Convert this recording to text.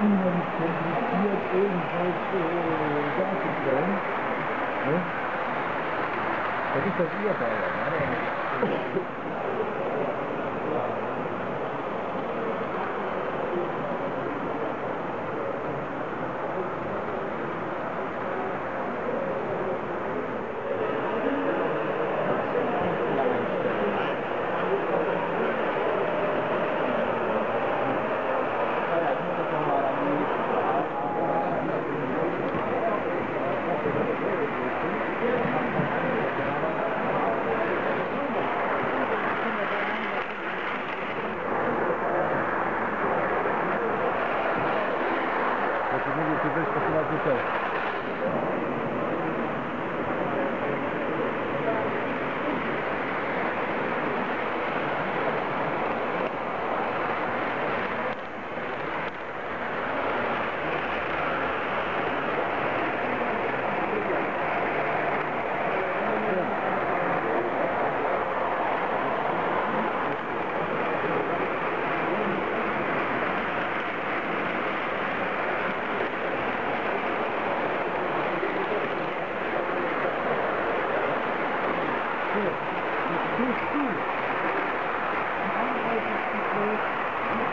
unheimlich kompliziert, irgendwelche darzustellen. Ne? Das ist das Ihr Bayern. Ne? musi wejść po chyba butelkę. good. It's. I don't like this people. I'm.